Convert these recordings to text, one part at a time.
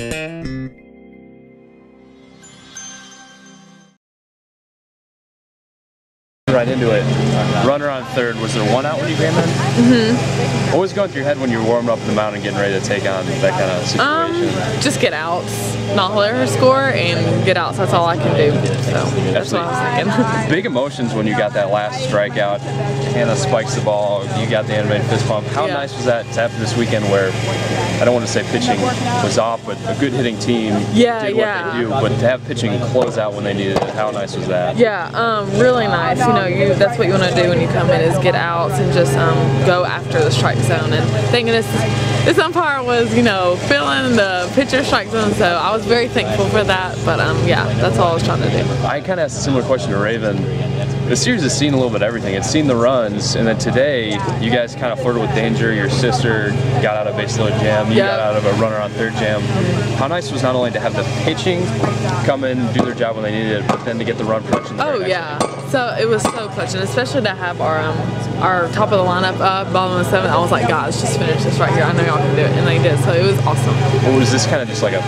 Mm-hmm. Right into it. Runner on third. Was there one out when you came in? Mm-hmm. What was going through your head when you were warming up the mound and getting ready to take on that kind of situation? Um, just get outs, not let her score, and get outs. That's all I can do. So that's what I was thinking. Big emotions when you got that last strikeout. Hannah spikes the ball. You got the animated fist pump. How Yeah. nice was that to happen this weekend where I don't want to say pitching was off, but a good hitting team Yeah, did what yeah. they do. But to have pitching close out when they needed it, how nice was that? Yeah, um, really nice. You know, you that's what you want to do when you come in is get out and just um, go after the strike zone. And thinking this this umpire was, you know, filling the pitcher strike zone, so I was very thankful for that. But um, yeah, that's all I was trying to do. I kind of asked a similar question to Raven. The series has seen a little bit of everything. It's seen the runs, and then today you guys kind of flirted with danger. Your sister got out of base load jam. You Yeah. got out of a runner on third jam. How nice was not only to have the pitching come in and do their job when they needed it, but then to get the run production. the Oh yeah, so it was so clutch, and especially to have our um, our top of the lineup up, bottom of the seventh. I was like, guys, just finish this right here. I know y'all can do it, and they did. So it was awesome. Or was this kind of just like a,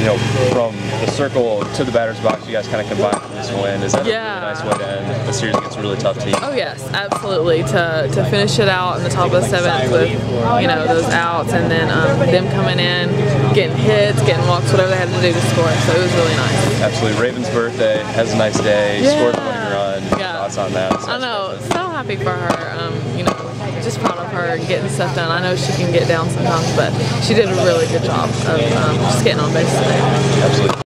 you know, from the circle to the batter's box, you guys kind of combined for this win? Is that Yeah. a really nice way to end a series a really tough team? Oh yes, absolutely. To to finish it out in the top of the seventh with you know those outs, and then um, them coming in, getting hits, getting walks, whatever they had to do to score. So it was really nice. Absolutely. Raven's birthday has a nice day. Yeah. Scored a winning run. Yeah. Thoughts on that? I know, so happy for her. Um, you know, just proud of her getting stuff done. I know she can get down sometimes, but she did a really good job of um, just getting on base today. Absolutely.